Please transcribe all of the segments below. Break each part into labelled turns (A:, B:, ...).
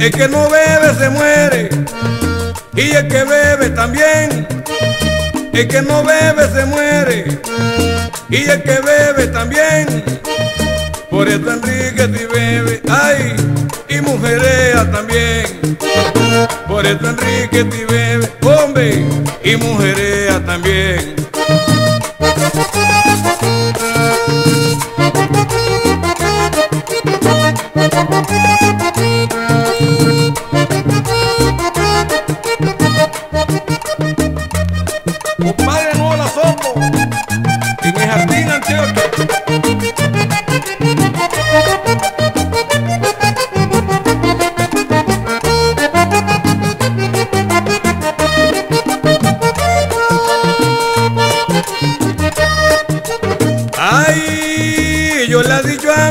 A: El que no bebe se muere y el que bebe también. El que no bebe se muere y el que bebe también. Por eso Enrique si bebe, ay, y mujerea también. Por eso Enrique si bebe, hombre, y mujerea también.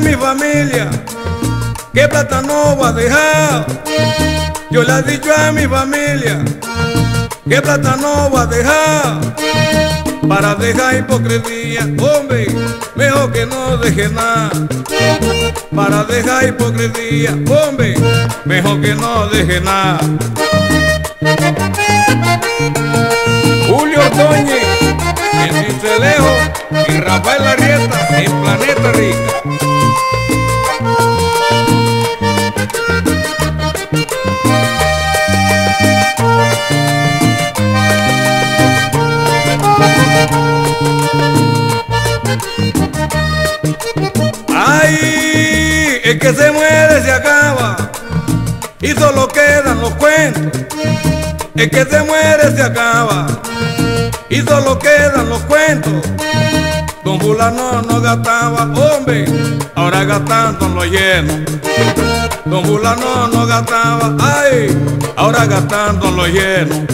A: Mi familia que plata no va a dejar. Yo le he dicho a mi familia que plata no va a dejar. Para dejar hipocresía, hombre, mejor que no deje nada. Para dejar hipocresía, hombre, mejor que no deje nada. Julio Ordóñez, en Cincelejo y Rafael Arrieta el que se muere se acaba y solo quedan los cuentos. El que se muere se acaba y solo quedan los cuentos. Don fulano no gastaba, hombre, ahora gastando lo lleno. Don fulano no gastaba, ay, ahora gastando lo lleno.